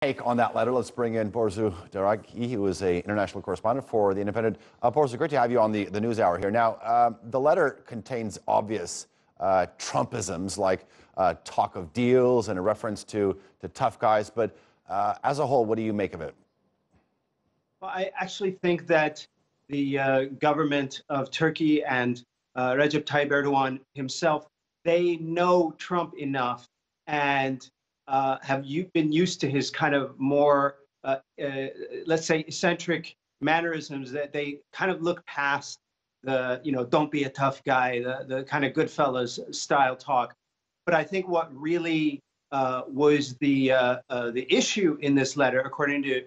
take on that letter. Let's bring in Borzou Daragahi, who is a international correspondent for The Independent. Uh, Borzou, great to have you on the, the news hour here. Now, uh, the letter contains obvious uh, Trumpisms like uh, talk of deals and a reference to, to tough guys, but uh, as a whole, what do you make of it? Well, I actually think that the uh, government of Turkey and Recep Tayyip Erdogan himself, they know Trump enough and uh, have you been used to his kind of more, uh, uh, let's say, eccentric mannerisms that they kind of look past the, you know, don't be a tough guy, the, the kind of Goodfellas style talk. But I think what really uh, was the uh, the issue in this letter, according to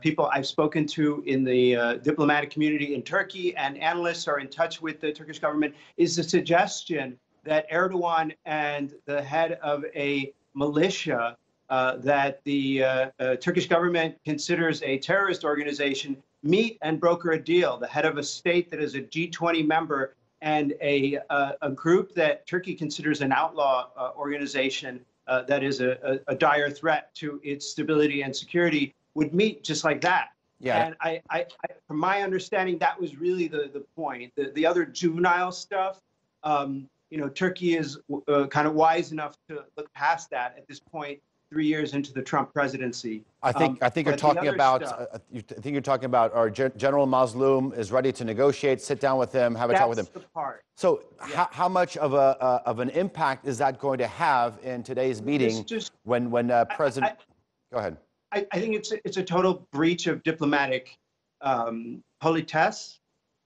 people I've spoken to in the diplomatic community in Turkey and analysts are in touch with the Turkish government, is the suggestion that Erdogan and the head of a militia uh, that the uh, uh, Turkish government considers a terrorist organization meet and broker a deal. The head of a state that is a G20 member and a, uh, a group that Turkey considers an outlaw uh, organization uh, that is a, a, a, dire threat to its stability and security would meet just like that. Yeah. And I, I, I from my understanding, that was really the, the point. The, the other juvenile stuff, um, you know, Turkey is uh, kind of wise enough to look past that at this point, three years into the Trump presidency. I think um, I think you're talking about uh, you I think you're talking about our General Mazloum is ready to negotiate, sit down with him, have a talk with him. That's The part. So yeah. how, how much of a uh, of an impact is that going to have in today's meeting just, when when uh, President? I, I, go ahead. I, I, think it's a, it's a total breach of diplomatic um, politesse,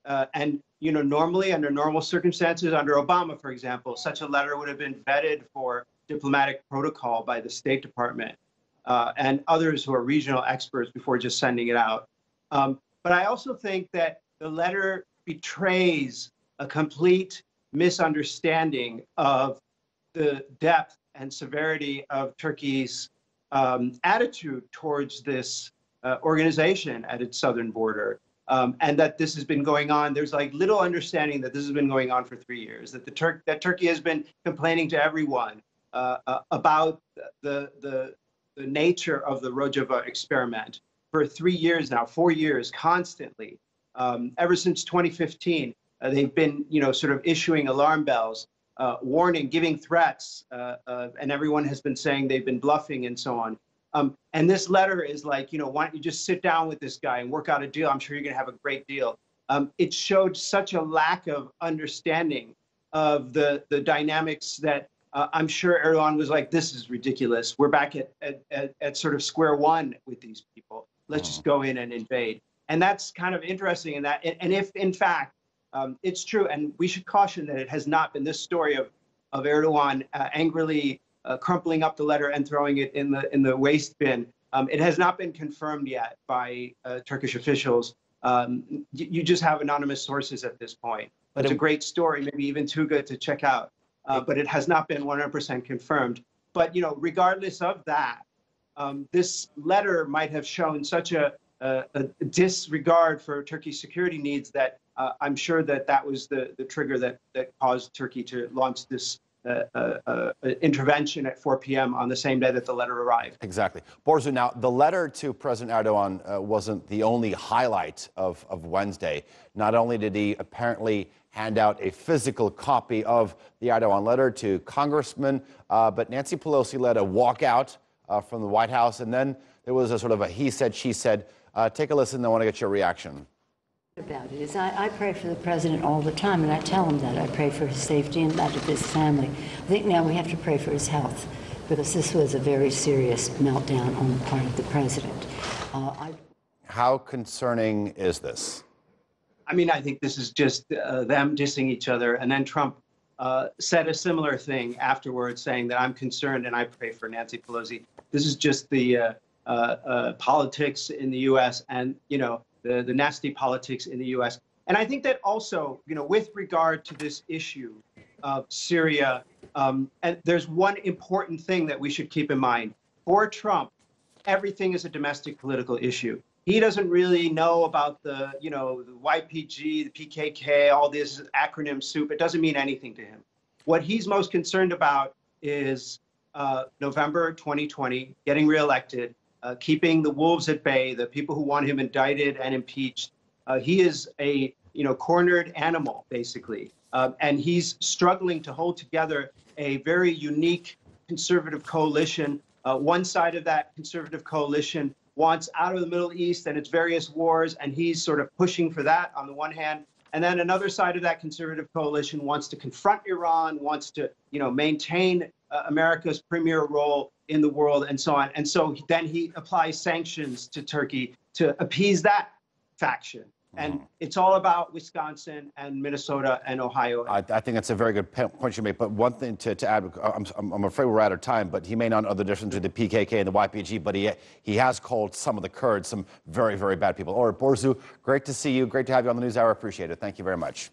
uh, and you know, normally under normal circumstances, under Obama, for example, such a letter would have been vetted for diplomatic protocol by the State Department uh, and others who are regional experts before just sending it out. Um, but I also think that the letter betrays a complete misunderstanding of the depth and severity of Turkey's um, attitude towards this uh, organization at its southern border um, and that this has been going on. There's like little understanding that this has been going on for three years. That the Turk that Turkey has been complaining to everyone uh, uh, about the the the nature of the Rojava experiment for three years now, four years, constantly. Um, ever since 2015, uh, they've been you know sort of issuing alarm bells. Uh, warning, giving threats, uh, uh, and everyone has been saying they've been bluffing and so on. Um, and this letter is like, you know, why don't you just sit down with this guy and work out a deal? I'm sure you're going to have a great deal. Um, it showed such a lack of understanding of the the dynamics that uh, I'm sure Erdogan was like, this is ridiculous. We're back at at, at, at sort of square one with these people. Let's just go in and invade. And that's kind of interesting in that. And, if in fact um, it's true, and we should caution that it has not been this story of of Erdogan uh, angrily uh, crumpling up the letter and throwing it in the in the waste bin. Um, it has not been confirmed yet by uh, Turkish officials. Um, you just have anonymous sources at this point. But it's a great story, maybe even too good to check out. Uh, but it has not been 100% confirmed. But you know, regardless of that, um, this letter might have shown such a, a, a disregard for Turkey's security needs that uh, I'm sure that that was the, the trigger that, that caused Turkey to launch this intervention at 4 p.m. on the same day that the letter arrived. Exactly. Borzou, now the letter to President Erdogan uh, wasn't the only highlight of, of Wednesday. Not only did he apparently hand out a physical copy of the Erdogan letter to congressmen, uh, but Nancy Pelosi led a walkout uh, from the White House, and then there was a sort of a he said, she said. take a listen. I want to get your reaction about it is I, I, pray for the president all the time, and I tell him that I pray for his safety and that of his family. I think now we have to pray for his health because this was a very serious meltdown on the part of the president. Uh, I, How concerning is this? I mean, I think this is just uh, them dissing each other, and then Trump uh, said a similar thing afterwards, saying that I'm concerned and I pray for Nancy Pelosi. This is just the uh, uh, uh, politics in the U.S. and you know the, the nasty politics in the U.S. And I think that also, you know, with regard to this issue of Syria, um, and there's one important thing that we should keep in mind. For Trump, everything is a domestic political issue. He doesn't really know about the, you know, the YPG, the PKK, all this acronym soup. It doesn't mean anything to him. What he's most concerned about is uh, November 2020, getting reelected, uh, keeping the wolves at bay, the people who want him indicted and impeached. Uh, he is a you know cornered animal basically, Um and he's struggling to hold together a very unique conservative coalition. Uh, one side of that conservative coalition wants out of the Middle East and its various wars, and he's sort of pushing for that on the one hand. And then another side of that conservative coalition wants to confront Iran, wants to, you know, maintain uh, America's premier role in the world, and so on. And so then he applies sanctions to Turkey to appease that faction. And it's all about Wisconsin and Minnesota and Ohio. I, I think that's a very good point you make. But one thing to, to add, I'm, I'm, I'm afraid we're out of time, but he may not know the difference between the PKK and the YPG, but he, he has called some of the Kurds some very, very bad people. Or Borzou, great to see you. Great to have you on the News Hour. Appreciate it. Thank you very much.